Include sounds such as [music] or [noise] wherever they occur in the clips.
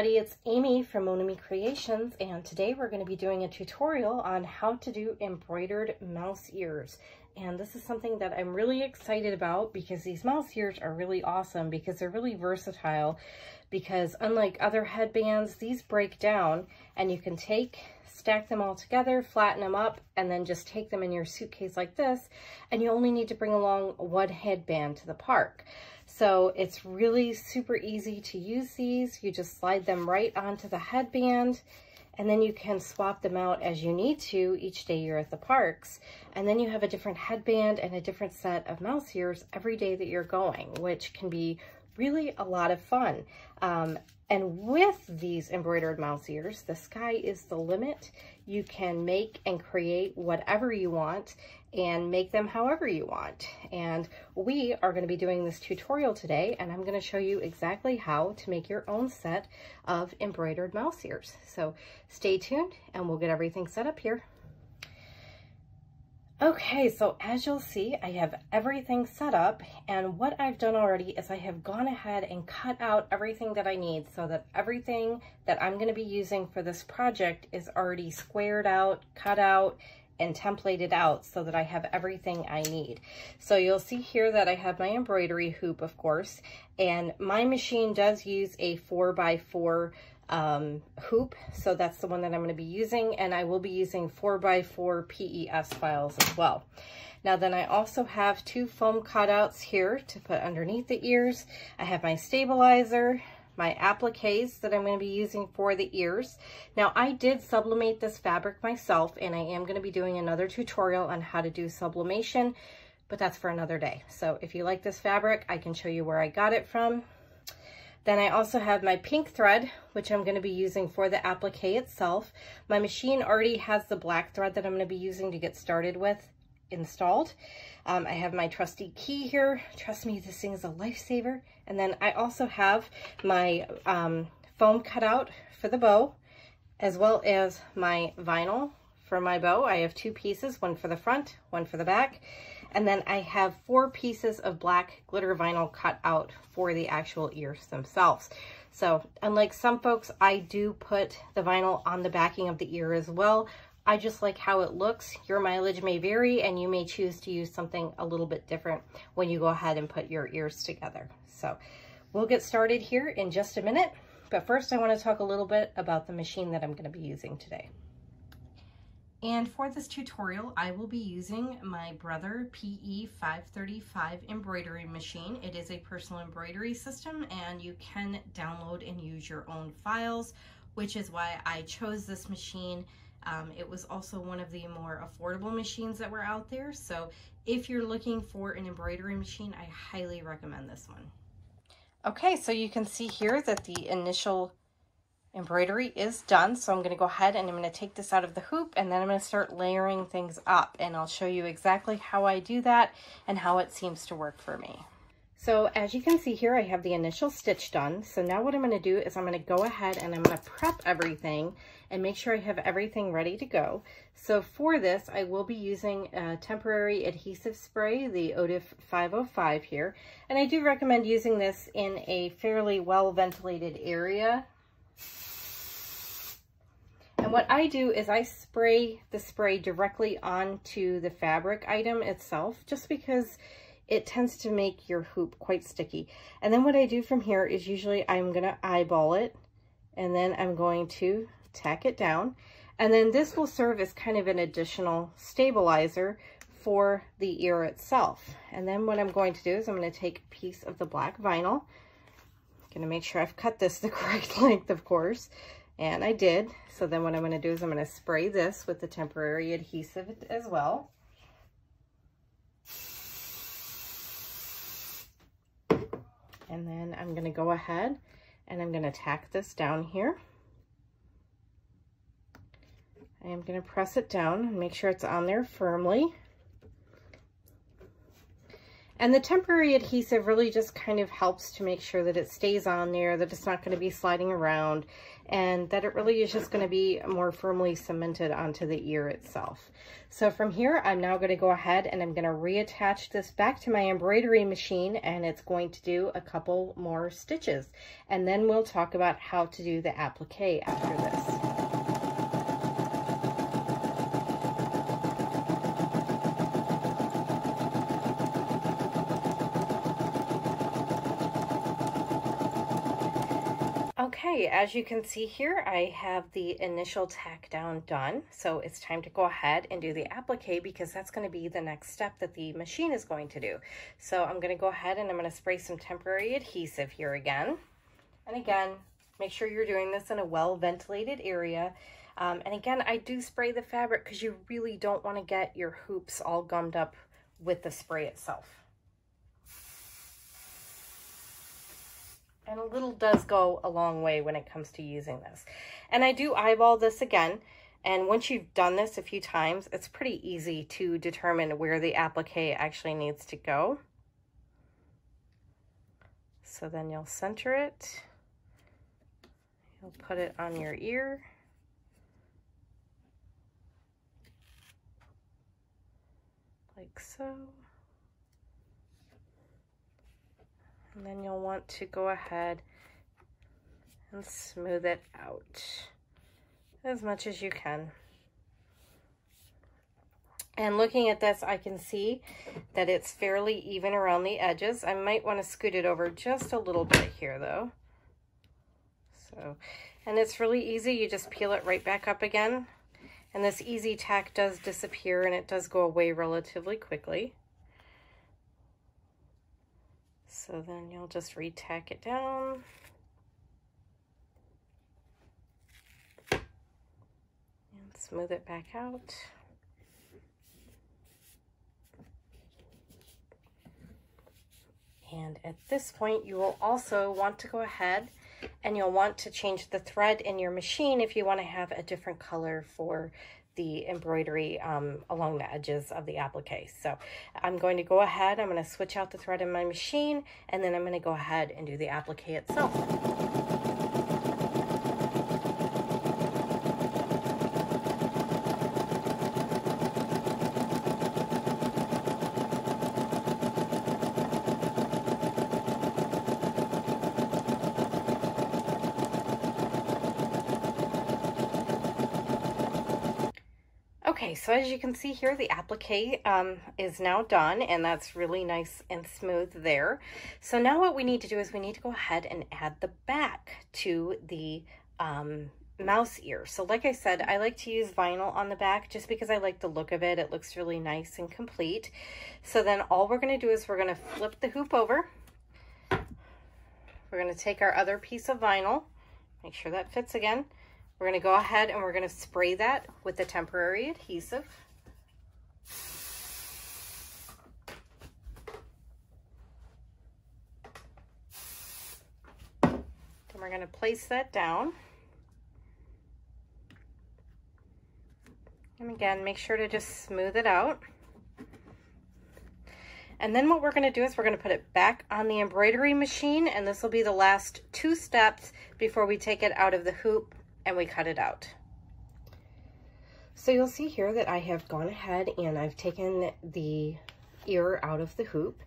everybody, it's Amy from Mon Amie Creations and today we're going to be doing a tutorial on how to do embroidered mouse ears. And this is something that I'm really excited about because these mouse ears are really awesome because they're really versatile because unlike other headbands, these break down and you can take, stack them all together, flatten them up, and then just take them in your suitcase like this. And you only need to bring along one headband to the park. So it's really super easy to use these. You just slide them right onto the headband and then you can swap them out as you need to each day you're at the parks. And then you have a different headband and a different set of mouse ears every day that you're going, which can be really a lot of fun. Um, and with these embroidered mouse ears, the sky is the limit. You can make and create whatever you want and make them however you want. And we are going to be doing this tutorial today, and I'm going to show you exactly how to make your own set of embroidered mouse ears. So stay tuned and we'll get everything set up here. Okay, so as you'll see, I have everything set up and what I've done already is I have gone ahead and cut out everything that I need so that everything that I'm gonna be using for this project is already squared out, cut out, and templated out so that I have everything I need. So you'll see here that I have my embroidery hoop, of course, and my machine does use a four by four um, hoop. So that's the one that I'm going to be using. And I will be using 4x4 PES files as well. Now then I also have two foam cutouts here to put underneath the ears. I have my stabilizer, my appliques that I'm going to be using for the ears. Now I did sublimate this fabric myself and I am going to be doing another tutorial on how to do sublimation, but that's for another day. So if you like this fabric, I can show you where I got it from. Then I also have my pink thread, which I'm going to be using for the applique itself. My machine already has the black thread that I'm going to be using to get started with installed. Um, I have my trusty key here. Trust me, this thing is a lifesaver. And then I also have my um, foam cutout for the bow, as well as my vinyl for my bow. I have two pieces, one for the front, one for the back. And then I have four pieces of black glitter vinyl cut out for the actual ears themselves. So unlike some folks, I do put the vinyl on the backing of the ear as well. I just like how it looks. Your mileage may vary and you may choose to use something a little bit different when you go ahead and put your ears together. So we'll get started here in just a minute. But first I want to talk a little bit about the machine that I'm going to be using today. And for this tutorial, I will be using my Brother PE535 embroidery machine. It is a personal embroidery system and you can download and use your own files, which is why I chose this machine. Um, it was also one of the more affordable machines that were out there. So if you're looking for an embroidery machine, I highly recommend this one. Okay, so you can see here that the initial embroidery is done. So I'm going to go ahead and I'm going to take this out of the hoop and then I'm going to start layering things up and I'll show you exactly how I do that and how it seems to work for me. So as you can see here, I have the initial stitch done. So now what I'm going to do is I'm going to go ahead and I'm going to prep everything and make sure I have everything ready to go. So for this, I will be using a temporary adhesive spray, the ODIF 505 here. And I do recommend using this in a fairly well ventilated area and what I do is I spray the spray directly onto the fabric item itself, just because it tends to make your hoop quite sticky. And then what I do from here is usually I'm going to eyeball it, and then I'm going to tack it down. And then this will serve as kind of an additional stabilizer for the ear itself. And then what I'm going to do is I'm going to take a piece of the black vinyl. To make sure I've cut this [laughs] the correct length, of course. And I did. So then what I'm to do is I'm to spray this with the temporary adhesive as well. And then I'm to go ahead and I'm to tack this down here. I am to press it down and make sure it's on there firmly. And the temporary adhesive really just kind of helps to make sure that it stays on there, that it's not going to be sliding around, and that it really is just going to be more firmly cemented onto the ear itself. So from here, I'm now going to go ahead and I'm going to reattach this back to my embroidery machine, and it's going to do a couple more stitches. And then we'll talk about how to do the applique after this. Okay, as you can see here, I have the initial tack down done. So it's time to go ahead and do the applique because that's going to be the next step that the machine is going to do. So I'm going to go ahead and I'm going to spray some temporary adhesive here again. And again, make sure you're doing this in a well-ventilated area. Um, and again, I do spray the fabric because you really don't want to get your hoops all gummed up with the spray itself. And a little does go a long way when it comes to using this. And I do eyeball this again. And once you've done this a few times, it's pretty easy to determine where the applique actually needs to go. So then you'll center it. You'll put it on your ear. Like so. And then you'll want to go ahead and smooth it out as much as you can. And looking at this, I can see that it's fairly even around the edges. I might want to scoot it over just a little bit here though. So, and it's really easy. You just peel it right back up again. And this easy tack does disappear and it does go away relatively quickly. So then you'll just re-tack it down. And smooth it back out. And at this point, you will also want to go ahead and you'll want to change the thread in your machine if you want to have a different color for the embroidery um, along the edges of the applique. So I'm going to go ahead, I'm going to switch out the thread in my machine, and then I'm going to go ahead and do the applique itself. Okay, so as you can see here, the applique um, is now done and that's really nice and smooth there. So now what we need to do is we need to go ahead and add the back to the um, mouse ear. So like I said, I like to use vinyl on the back just because I like the look of it. It looks really nice and complete. So then all we're going to do is we're going to flip the hoop over. We're going to take our other piece of vinyl, make sure that fits again. We're going to go ahead and we're going to spray that with the temporary adhesive. Then we're going to place that down. And again, make sure to just smooth it out. And then what we're going to do is we're going to put it back on the embroidery machine and this will be the last two steps before we take it out of the hoop and we cut it out. So you'll see here that I have gone ahead and I've taken the ear out of the hoop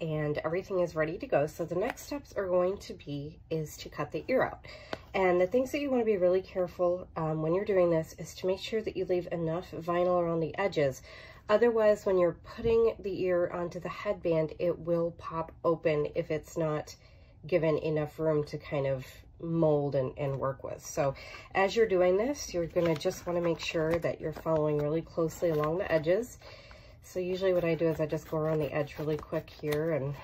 and everything is ready to go. So the next steps are going to be is to cut the ear out. And the things that you want to be really careful um, when you're doing this is to make sure that you leave enough vinyl around the edges. Otherwise, when you're putting the ear onto the headband, it will pop open if it's not given enough room to kind of mold and, and work with. So as you're doing this, you're going to just want to make sure that you're following really closely along the edges. So usually what I do is I just go around the edge really quick here and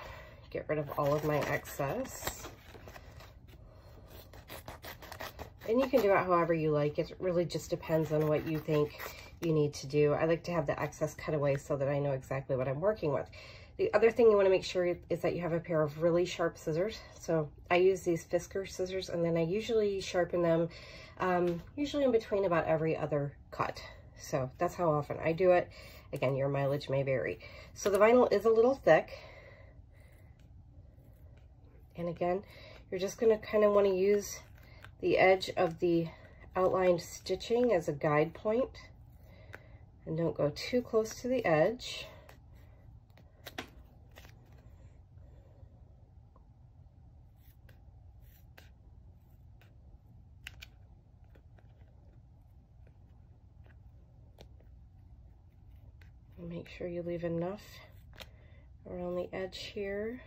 get rid of all of my excess. And you can do it however you like. It really just depends on what you think you need to do. I like to have the excess cut away so that I know exactly what I'm working with. The other thing you want to make sure is that you have a pair of really sharp scissors. So I use these Fiskars scissors and then I usually sharpen them um, usually in between about every other cut. So that's how often I do it. Again, your mileage may vary. So the vinyl is a little thick And again, you're just gonna kind of wanna use the edge of the outlined stitching as a guide point and don't go too close to the edge. Make sure you leave enough around the edge here.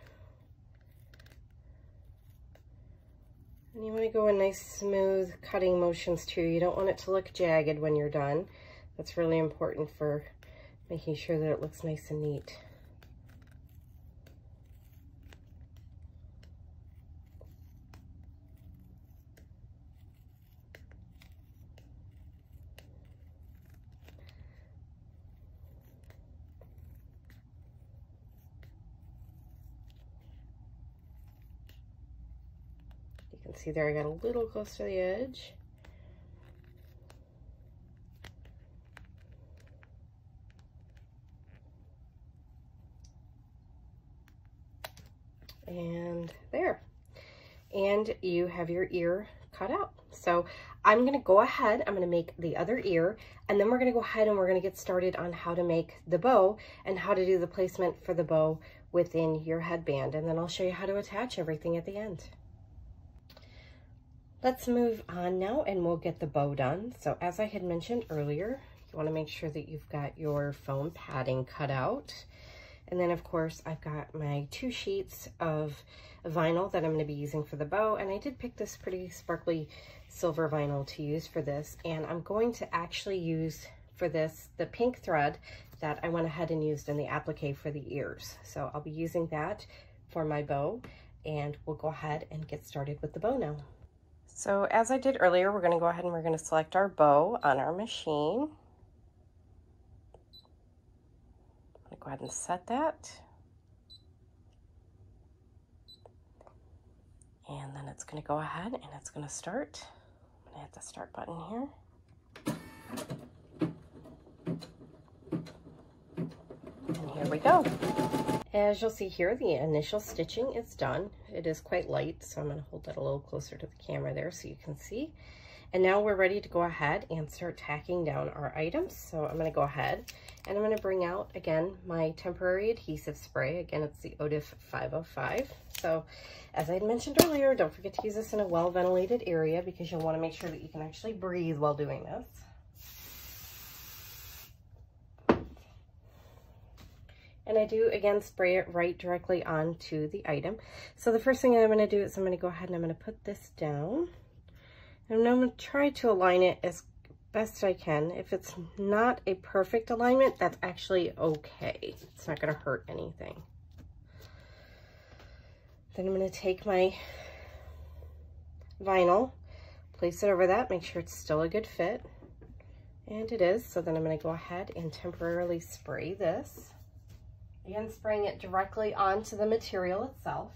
And you want to go in nice smooth cutting motions too. You don't want it to look jagged when you're done. That's really important for making sure that it looks nice and neat. See there I got a little close to the edge. And there. And you have your ear cut out. So I'm gonna go ahead, I'm gonna make the other ear, and then we're gonna go ahead and we're gonna get started on how to make the bow and how to do the placement for the bow within your headband. And then I'll show you how to attach everything at the end. Let's move on now and we'll get the bow done. So as I had mentioned earlier, you wanna make sure that you've got your foam padding cut out. And then of course I've got my two sheets of vinyl that I'm gonna be using for the bow. And I did pick this pretty sparkly silver vinyl to use for this. And I'm going to actually use for this the pink thread that I went ahead and used in the applique for the ears. So I'll be using that for my bow and we'll go ahead and get started with the bow now. So as I did earlier, we're going to go ahead and we're going to select our bow on our machine. I'm going to go ahead and set that. And then it's going to go ahead and it's going to start. I'm going to hit the start button here. And here we go. As you'll see here, the initial stitching is done. It is quite light, so I'm going to hold that a little closer to the camera there so you can see. And now we're ready to go ahead and start tacking down our items. So I'm going to go ahead and I'm going to bring out, again, my temporary adhesive spray. Again, it's the ODIF 505. So as I mentioned earlier, don't forget to use this in a well-ventilated area because you'll want to make sure that you can actually breathe while doing this. And I do, again, spray it right directly onto the item. So the first thing I'm going to do is I'm going to go ahead and I'm going to put this down. And I'm going to try to align it as best I can. If it's not a perfect alignment, that's actually okay. It's not going to hurt anything. Then I'm going to take my vinyl, place it over that, make sure it's still a good fit. And it is, so then I'm going to go ahead and temporarily spray this. Again, spraying it directly onto the material itself.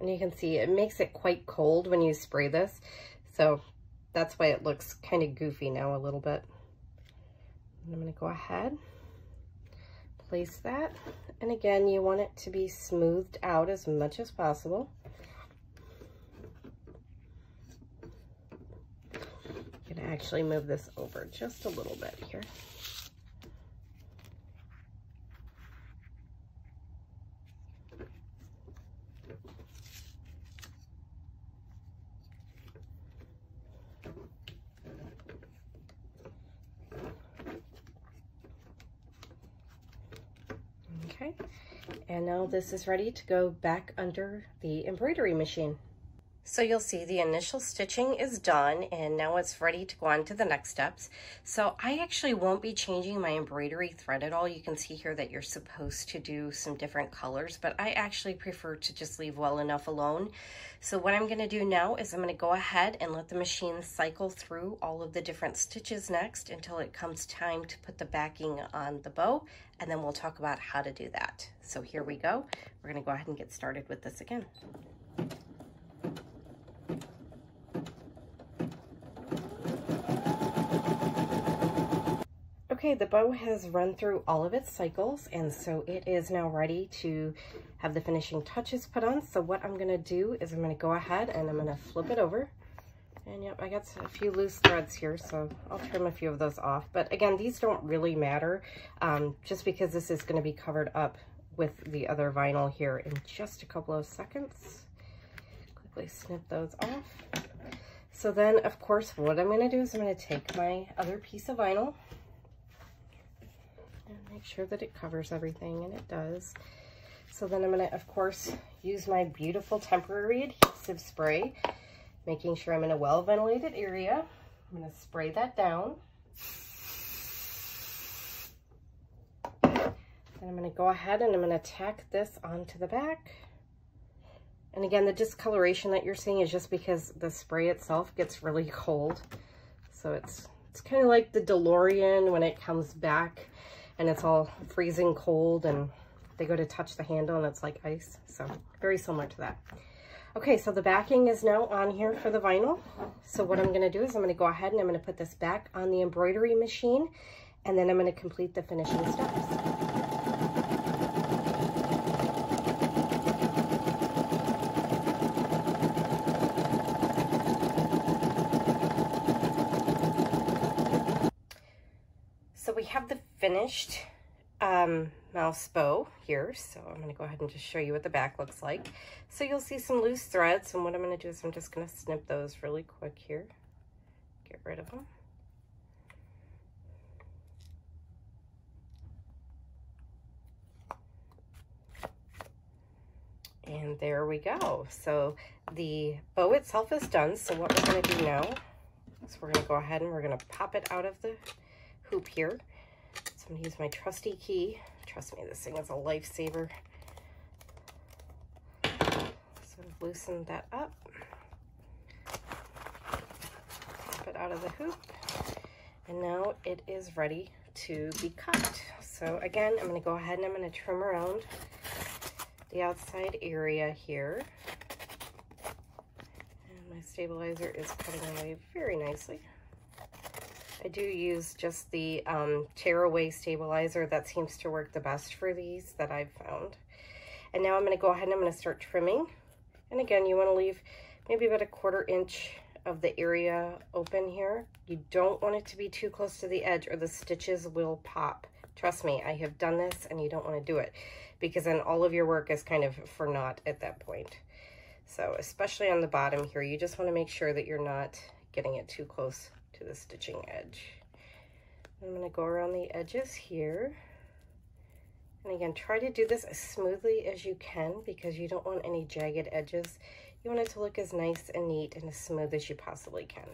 And you can see it makes it quite cold when you spray this. So that's why it looks kind of goofy now a little bit. And I'm going to go ahead, place that. And again, you want it to be smoothed out as much as possible. Actually move this over just a little bit here. Okay, and now this is ready to go back under the embroidery machine. So you'll see the initial stitching is done and now it's ready to go on to the next steps. So I actually won't be changing my embroidery thread at all. You can see here that you're supposed to do some different colors, but I actually prefer to just leave well enough alone. So what I'm gonna do now is I'm gonna go ahead and let the machine cycle through all of the different stitches next until it comes time to put the backing on the bow, and then we'll talk about how to do that. So here we go. We're gonna go ahead and get started with this again. Okay, the bow has run through all of its cycles and so it is now ready to have the finishing touches put on. So what I'm gonna do is I'm gonna go ahead and I'm gonna flip it over. And yep, I got a few loose threads here, so I'll trim a few of those off. But again, these don't really matter, um, just because this is gonna be covered up with the other vinyl here in just a couple of seconds. Quickly snip those off. So then, of course, what I'm gonna do is I'm gonna take my other piece of vinyl make sure that it covers everything, and it does. So then I'm gonna, of course, use my beautiful temporary adhesive spray, making sure I'm in a well-ventilated area. I'm gonna spray that down. And I'm gonna go ahead and I'm gonna tack this onto the back. And again, the discoloration that you're seeing is just because the spray itself gets really cold. So it's it's kind of like the DeLorean when it comes back and it's all freezing cold and they go to touch the handle and it's like ice. So very similar to that. Okay, so the backing is now on here for the vinyl. So what I'm gonna do is I'm gonna go ahead and I'm gonna put this back on the embroidery machine and then I'm gonna complete the finishing steps. Finished um, mouse bow here. So I'm going to go ahead and just show you what the back looks like. So you'll see some loose threads. And what I'm going to do is I'm just going to snip those really quick here. Get rid of them. And there we go. So the bow itself is done. So what we're going to do now is we're going to go ahead and we're going to pop it out of the hoop here. So I'm gonna use my trusty key. Trust me, this thing is a lifesaver. So loosen that up. Pop it out of the hoop. And now it is ready to be cut. So again, I'm gonna go ahead and I'm gonna trim around the outside area here. And my stabilizer is cutting away very nicely. I do use just the um, tearaway stabilizer. That seems to work the best for these that I've found. And now I'm going to go ahead and I'm going to start trimming. And again, you want to leave maybe about a quarter inch of the area open here. You don't want it to be too close to the edge or the stitches will pop. Trust me, I have done this and you don't want to do it because then all of your work is kind of for naught at that point. So especially on the bottom here, you just want to make sure that you're not getting it too close to the stitching edge. I'm going to go around the edges here. And again, try to do this as smoothly as you can because you don't want any jagged edges. You want it to look as nice and neat and as smooth as you possibly can.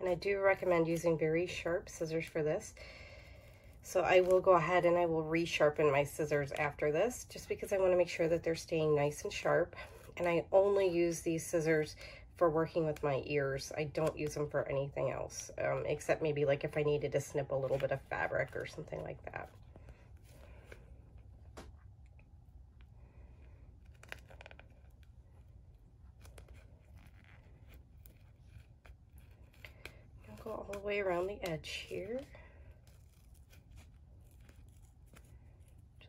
And I do recommend using very sharp scissors for this. So I will go ahead and I will resharpen my scissors after this just because I want to make sure that they're staying nice and sharp. And I only use these scissors for working with my ears. I don't use them for anything else, um, except maybe like if I needed to snip a little bit of fabric or something like that. I'll go all the way around the edge here.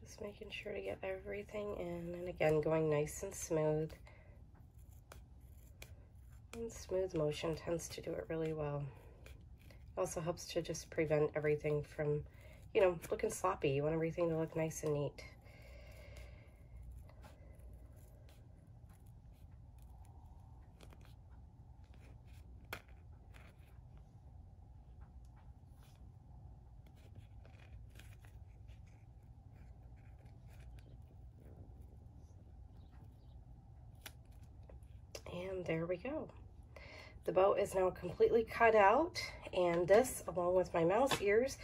Just making sure to get everything in, and again, going nice and smooth. And smooth motion tends to do it really well. It also helps to just prevent everything from, you know, looking sloppy. You want everything to look nice and neat. And there we go. The bow is now completely cut out and this, along with my mouse ears,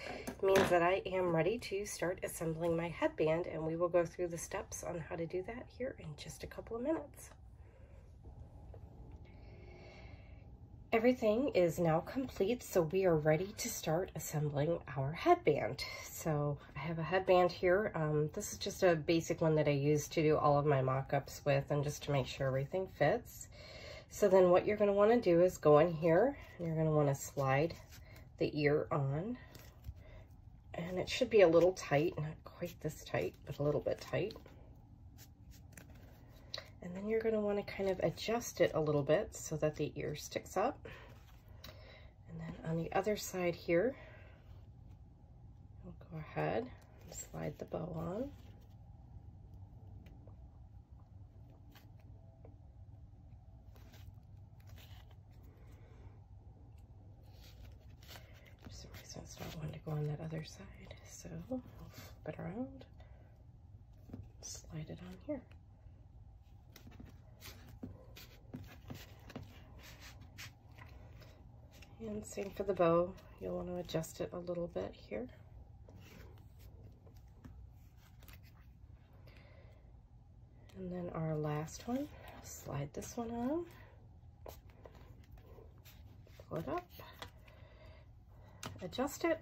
means that I am ready to start assembling my headband and we will go through the steps on how to do that here in just a couple of minutes. Everything is now complete, so we are ready to start assembling our headband. So I have a headband here. Um, this is just a basic one that I use to do all of my mock-ups with and just to make sure everything fits. So then what you're going to want to do is go in here and you're going to want to slide the ear on. And it should be a little tight, not quite this tight, but a little bit tight. And then you're going to want to kind of adjust it a little bit so that the ear sticks up. And then on the other side here, we'll go ahead and slide the bow on. it's not one to go on that other side. So I'll flip it around, slide it on here. And same for the bow. You'll want to adjust it a little bit here. And then our last one, slide this one on, pull it up, adjust it,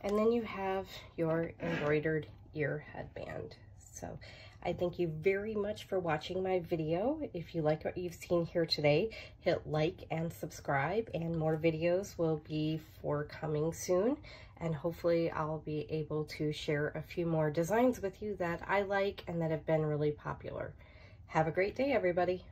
and then you have your embroidered ear headband. So I thank you very much for watching my video. If you like what you've seen here today, hit like and subscribe and more videos will be forthcoming soon. And hopefully I'll be able to share a few more designs with you that I like and that have been really popular. Have a great day, everybody.